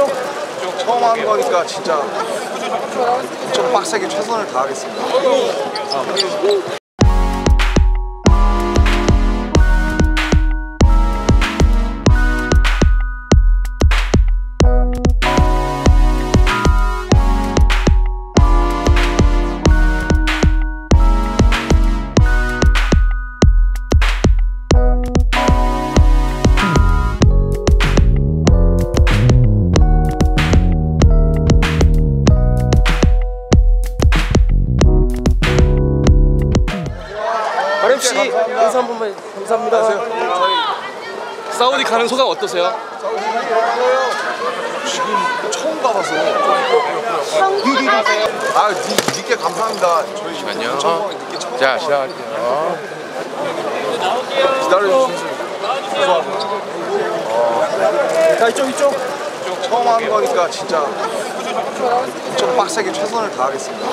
이쪽 처음 하는 거니까 진짜 좀 빡세게 최선을 다하겠습니다. 인사 한 번만 감사합니다. 사우디 가는 소감 어떠세요? 지금 처음 가봐서 아 니, 니께 감사합니다. 저희 잠시만요. 처음 니께 처음 자, 시작할게요. 기다려주셔서 자 이쪽 이쪽. 처음 하는 거니까 진짜 좀 빡세게 최선을 다하겠습니다.